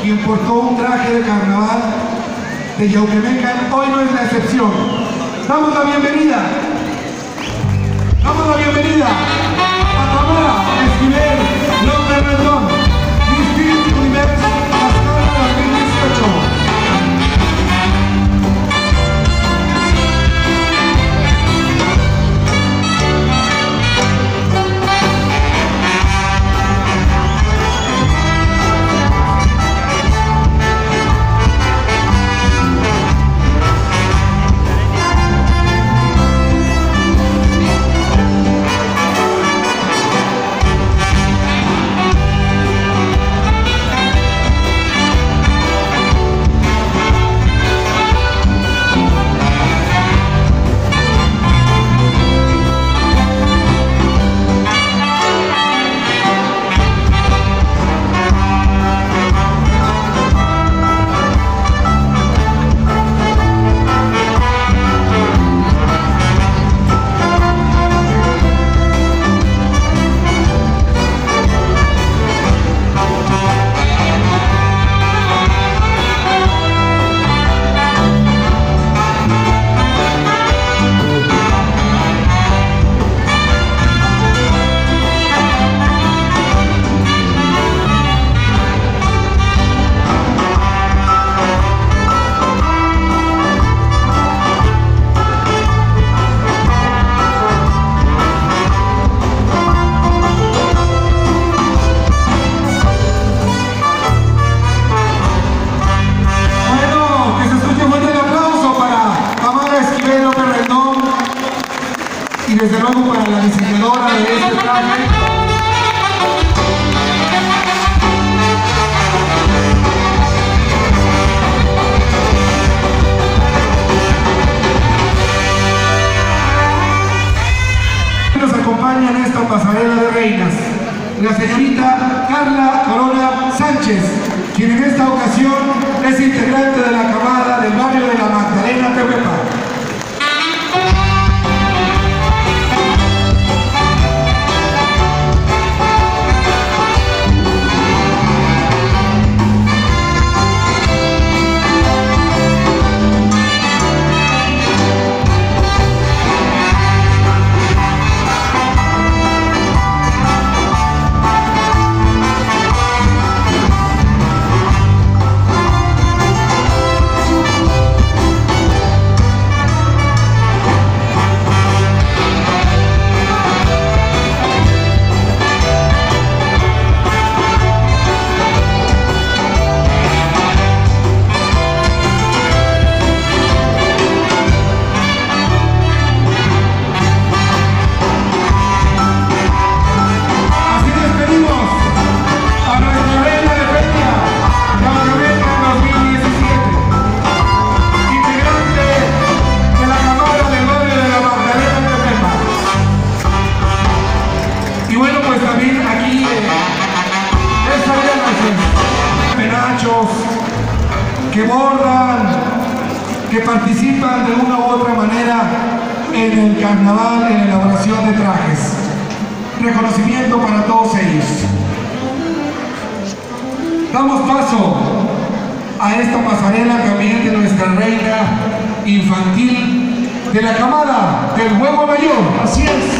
quien portó un traje de carnaval de Yauquemeca, hoy no es la excepción. Damos la bienvenida, damos la bienvenida a Tamara Esquivel López Rendón. en esta pasarela de reinas la señorita Carla Corona Sánchez, quien en esta ocasión es integrante de la camada del barrio de la Magdalena Tehuepa. yo, así es.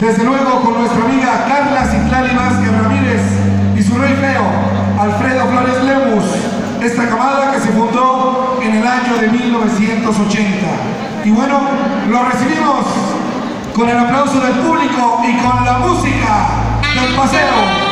Desde luego con nuestra amiga Carla Citlali Vázquez Ramírez y su rey feo, Alfredo Flores Lemus, esta camada que se fundó en el año de 1980. Y bueno, lo recibimos con el aplauso del público y con la música del paseo.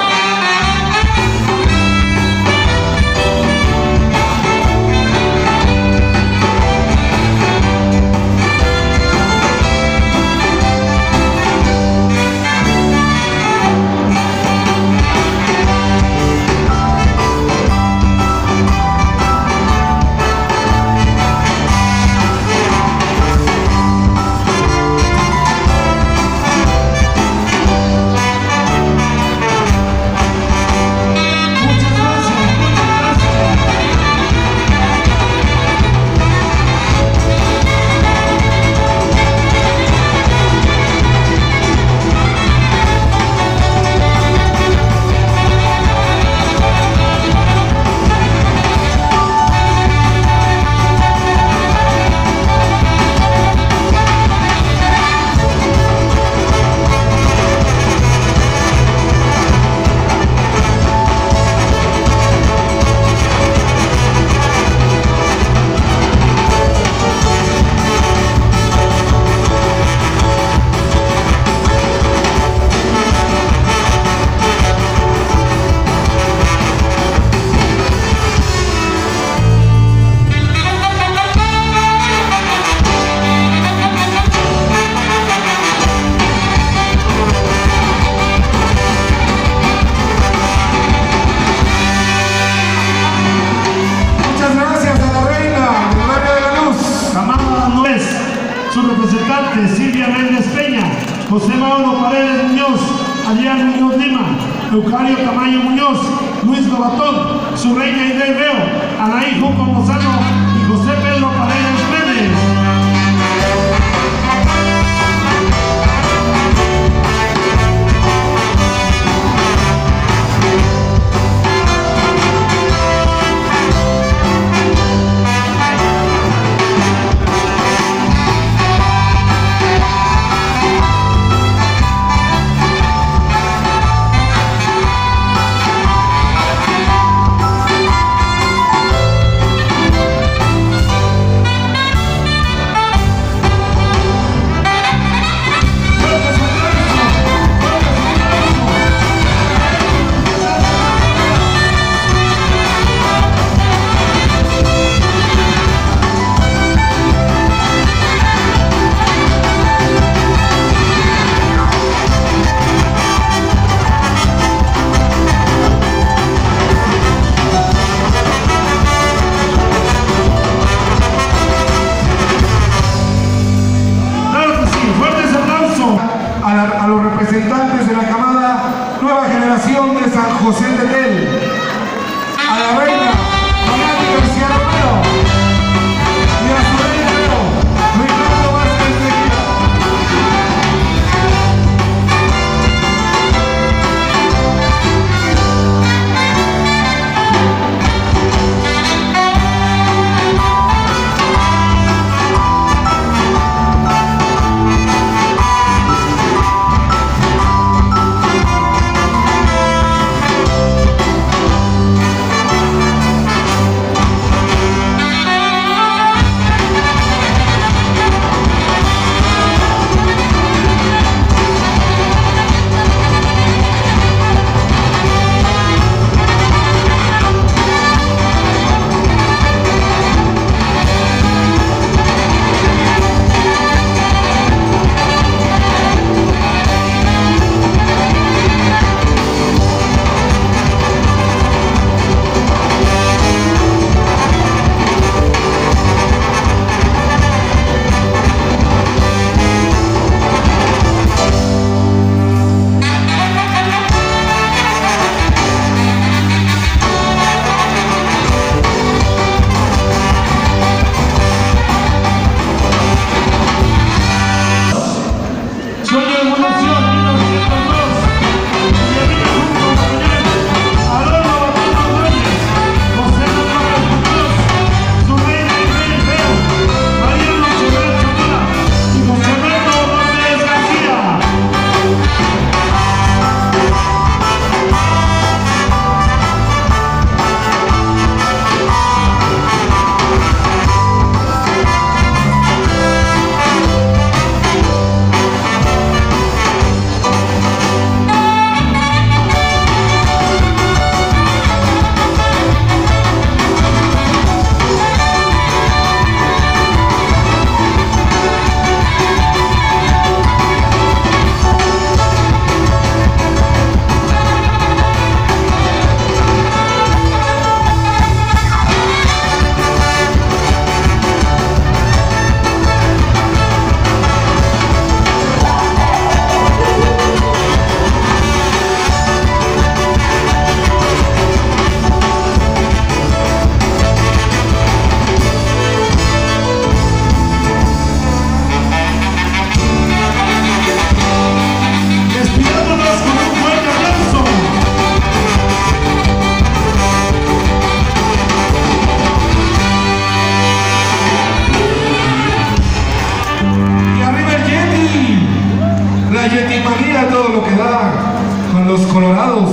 Su reina Inés Veo, Anaí Junco Lozano José de los colorados.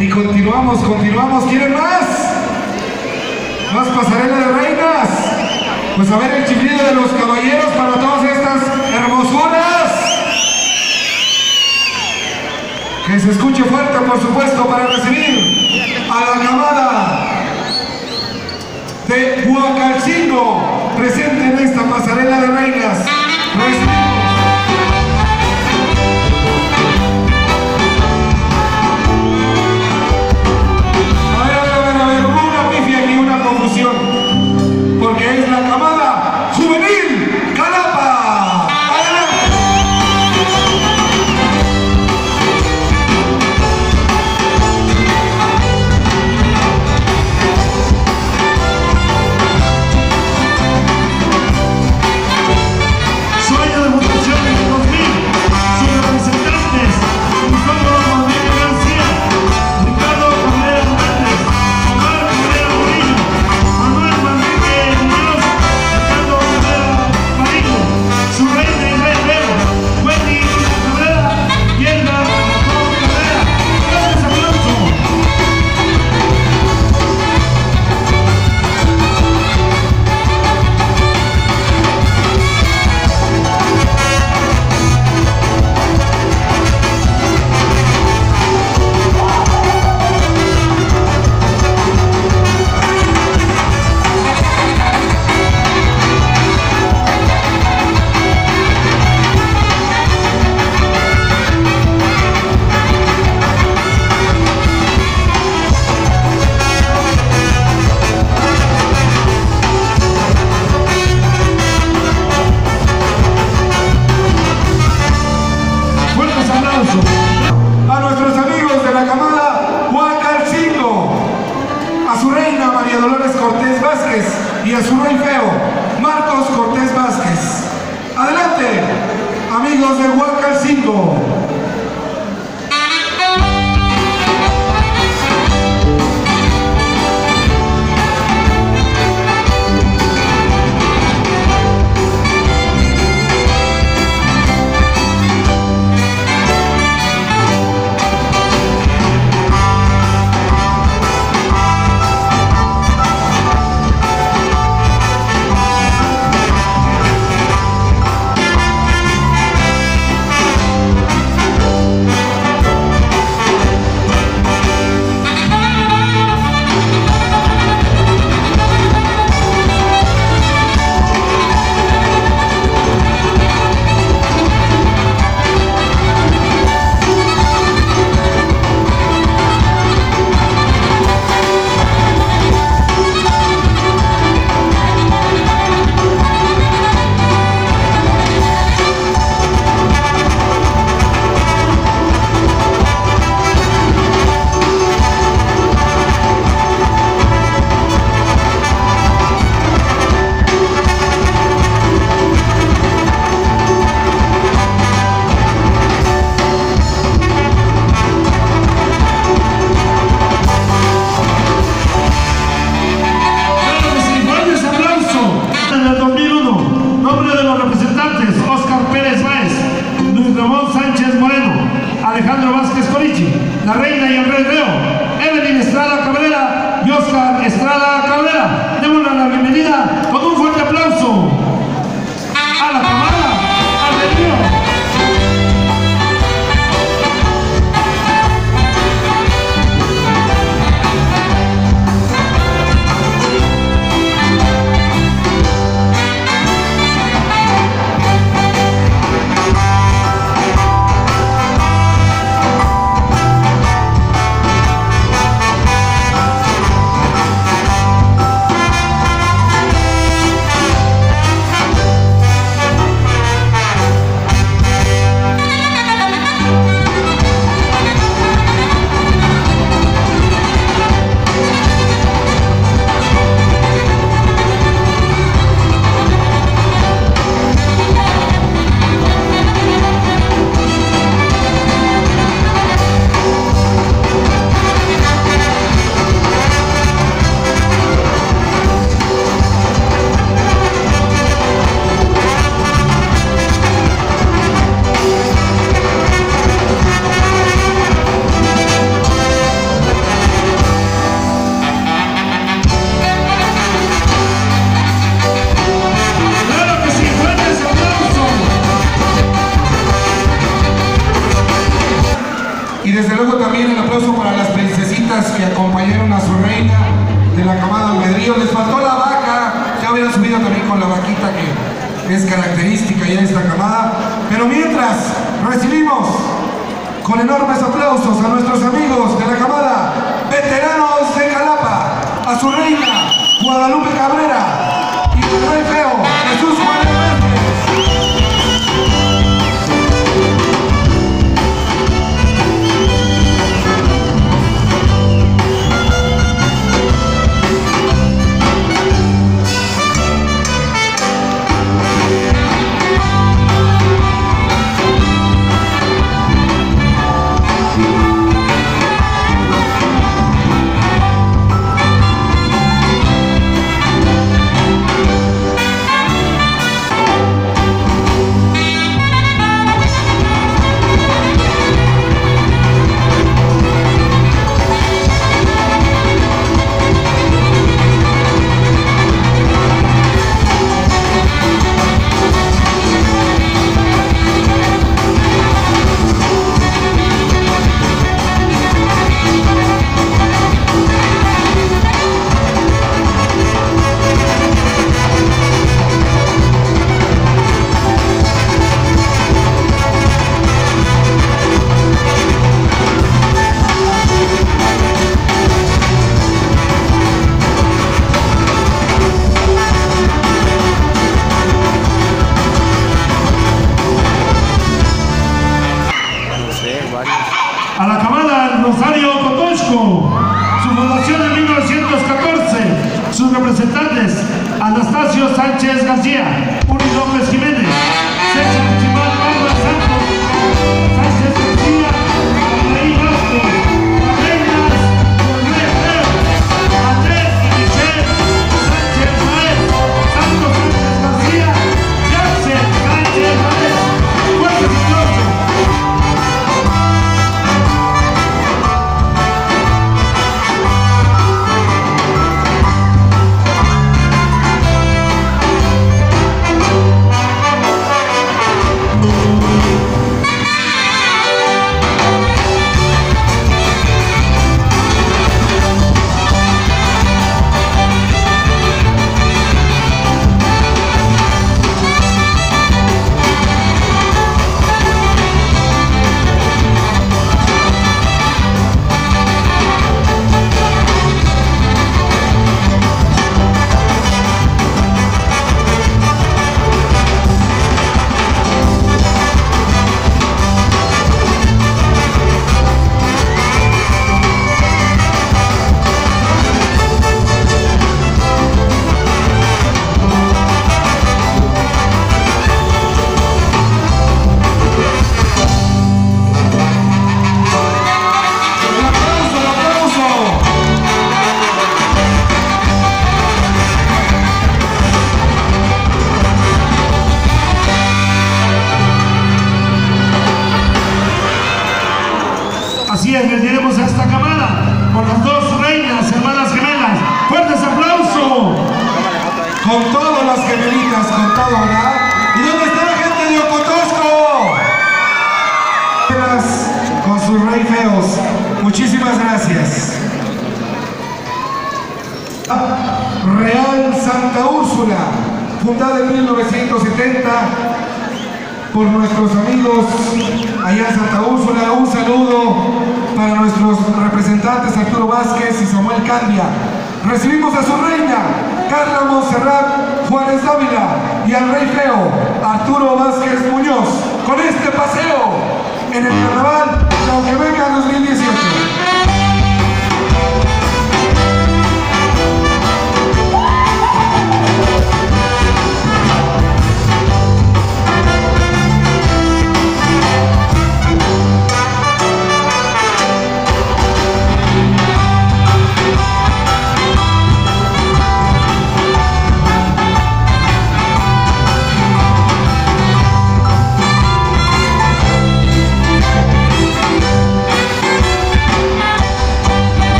Y continuamos, continuamos, ¿quieren más? Más pasarela de reinas. Pues a ver el chiflido de los caballeros para todas estas hermosuras. Que se escuche fuerte, por supuesto, para recibir a la camada de Huacalcingo, presente en esta pasarela de reinas. A ver, a ver, a ver, una pifia aquí, una confusión, porque es la camada. Confusión. y a su rey feo, Marcos Cortés Vázquez. Adelante, amigos de Huacal acompañaron a su reina de la camada Almedrío. Les faltó la vaca, ya hubieran subido también con la vaquita que es característica ya de esta camada. Pero mientras recibimos con enormes aplausos a nuestros amigos de la camada, veteranos de Calapa, a su reina Guadalupe Cabrera y al rey feo Jesús Juárez Vázquez y Samuel Candia. Recibimos a su reina, Carla Monserrat Juárez Dávila y al rey feo, Arturo Vázquez Muñoz, con este paseo en el carnaval, aunque venga 2018.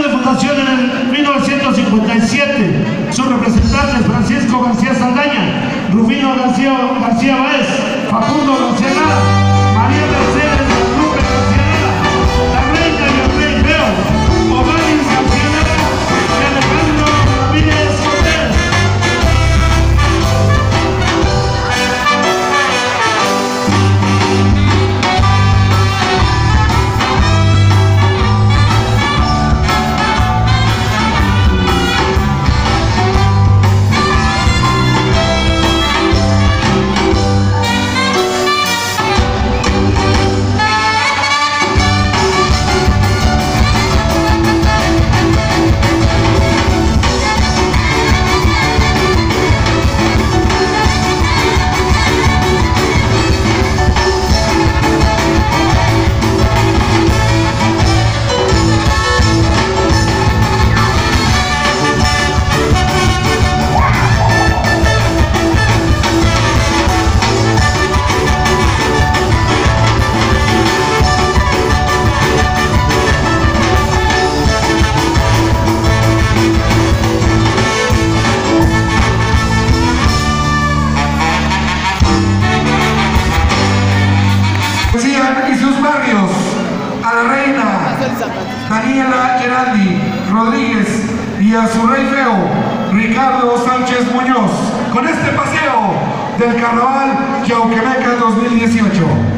Nació en el 1957. Sus representantes Francisco García Saldaña, Rufino García, García Báez, Facundo García Lara, María Mercedes 2018.